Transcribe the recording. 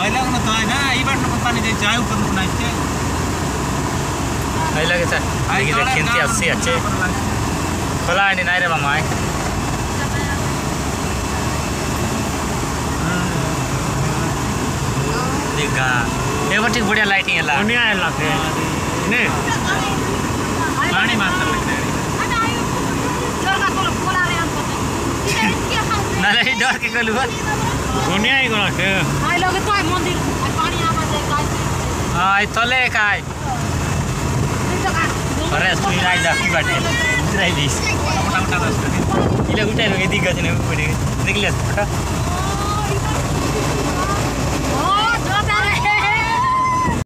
अहिले न त होइन यी बाटोको पानी चाहिँ जाऊ पर्नु Ahí la que está. Aquí de gente así, खोला आने नाइरे मामा है बटी बढ़िया लाइटिंग है ला दुनिया है लाते ने पानी मात्र लाग्छ नाले डर के गलु बा हाय तले काय अरे सुई जा की बाटे राइ दिस मोटामोटा जस्तो इले उठाइ लगे दिग गजने पड़े निकले फ़ोटो